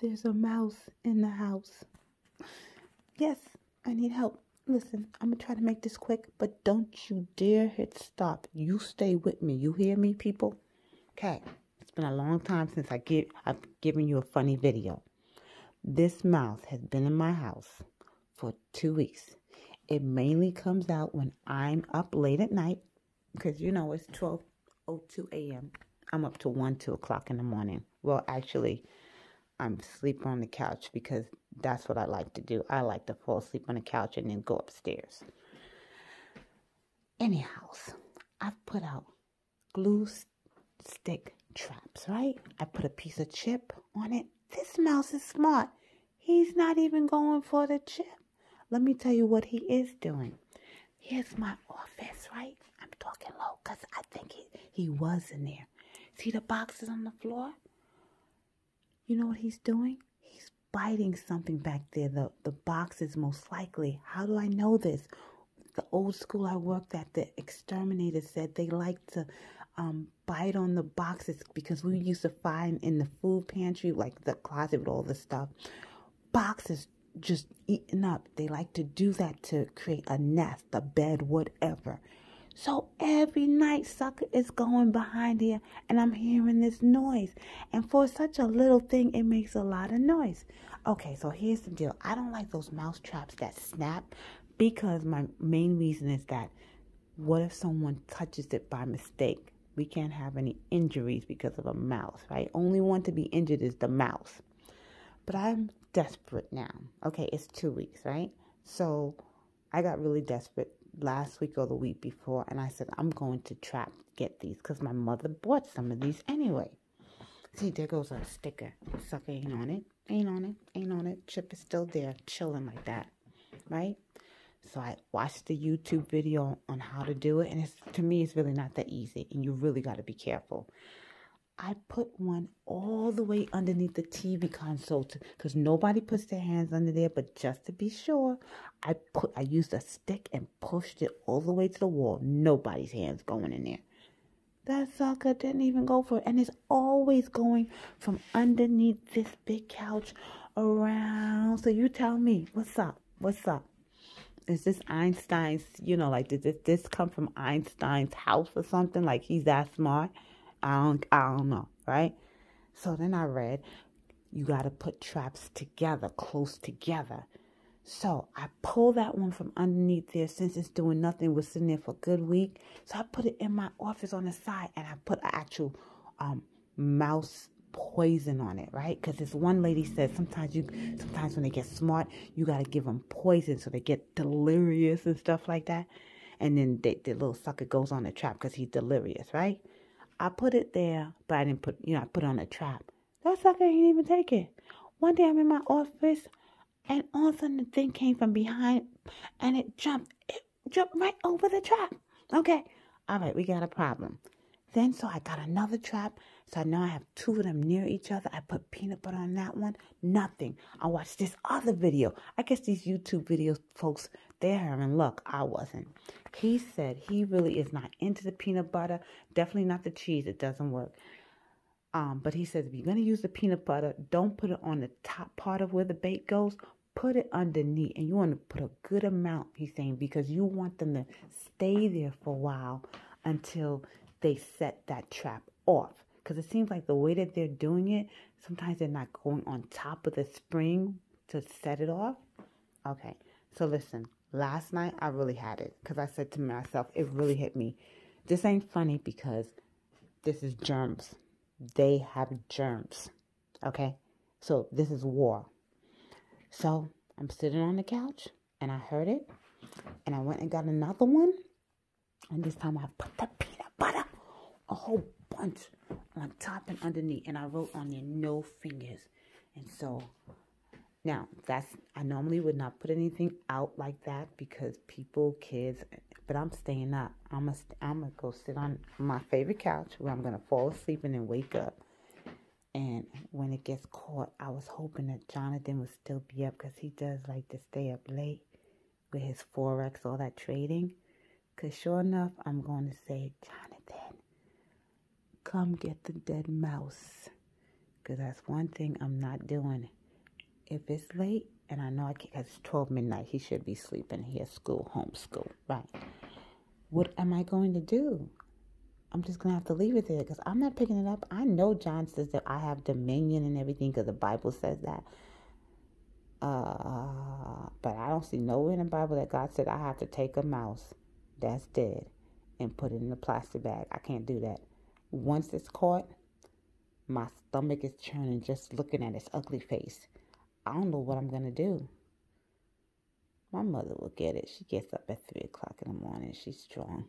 There's a mouse in the house. Yes, I need help. Listen, I'm gonna try to make this quick, but don't you dare hit stop. You stay with me. You hear me, people? Okay. It's been a long time since I give I've given you a funny video. This mouse has been in my house for two weeks. It mainly comes out when I'm up late at night because you know it's 12:02 a.m. I'm up to 1, 2 o'clock in the morning. Well, actually, I'm asleep on the couch because that's what I like to do. I like to fall asleep on the couch and then go upstairs. Anyhow, I've put out glue stick traps, right? I put a piece of chip on it. This mouse is smart. He's not even going for the chip. Let me tell you what he is doing. Here's my office, right? I'm talking low because I think he, he was in there. See the boxes on the floor? You know what he's doing? He's biting something back there. The, the boxes, most likely. How do I know this? The old school I worked at, the exterminator said they like to um, bite on the boxes because we used to find in the food pantry, like the closet with all the stuff, boxes just eaten up. They like to do that to create a nest, a bed, whatever. So every night, sucker is going behind here, and I'm hearing this noise. And for such a little thing, it makes a lot of noise. Okay, so here's the deal. I don't like those mouse traps that snap because my main reason is that what if someone touches it by mistake? We can't have any injuries because of a mouse, right? Only one to be injured is the mouse. But I'm desperate now. Okay, it's two weeks, right? So I got really desperate last week or the week before, and I said, I'm going to trap get these because my mother bought some of these anyway. See, there goes our sticker. Sucker ain't on it. Ain't on it. Ain't on it. Chip is still there, chilling like that. Right? So I watched the YouTube video on how to do it, and it's to me, it's really not that easy, and you really got to be careful. I put one all the way underneath the TV console because nobody puts their hands under there. But just to be sure, I put I used a stick and pushed it all the way to the wall. Nobody's hands going in there. That sucker didn't even go for it, and it's always going from underneath this big couch around. So you tell me, what's up? What's up? Is this Einstein's? You know, like did this, this come from Einstein's house or something? Like he's that smart? I don't, I don't know, right? So then I read, you got to put traps together, close together. So I pulled that one from underneath there since it's doing nothing, was sitting there for a good week. So I put it in my office on the side and I put an actual um, mouse poison on it, right? Because this one lady said sometimes you, sometimes when they get smart, you got to give them poison so they get delirious and stuff like that. And then the little sucker goes on the trap because he's delirious, right? I put it there, but I didn't put, you know, I put on a trap. That sucker ain't even take it. One day I'm in my office, and all of a sudden the thing came from behind, and it jumped. It jumped right over the trap. Okay, all right, we got a problem. Then, so I got another trap. So now I have two of them near each other. I put peanut butter on that one. Nothing. I watched this other video. I guess these YouTube videos, folks, they're having luck. I wasn't. He said he really is not into the peanut butter. Definitely not the cheese. It doesn't work. Um, but he says if you're going to use the peanut butter, don't put it on the top part of where the bait goes. Put it underneath. And you want to put a good amount, he's saying, because you want them to stay there for a while until they set that trap off. Because it seems like the way that they're doing it, sometimes they're not going on top of the spring to set it off. Okay, so listen, last night I really had it because I said to myself, it really hit me. This ain't funny because this is germs. They have germs. Okay, so this is war. So I'm sitting on the couch and I heard it and I went and got another one. And this time I put the a whole bunch on top and underneath. And I wrote on there, no fingers. And so now, that's I normally would not put anything out like that because people, kids, but I'm staying up. I'm gonna I'm gonna go sit on my favorite couch where I'm gonna fall asleep and then wake up. And when it gets caught, I was hoping that Jonathan would still be up because he does like to stay up late with his forex, all that trading. Cause sure enough, I'm going to say, Jonathan, come get the dead mouse. Because that's one thing I'm not doing. If it's late and I know I can't, it's 12 midnight, he should be sleeping. He has school, homeschool, right? What am I going to do? I'm just going to have to leave it there because I'm not picking it up. I know John says that I have dominion and everything because the Bible says that. Uh, but I don't see nowhere in the Bible that God said I have to take a mouse that's dead and put it in a plastic bag. I can't do that. Once it's caught, my stomach is churning just looking at its ugly face. I don't know what I'm going to do. My mother will get it. She gets up at 3 o'clock in the morning. She's strong.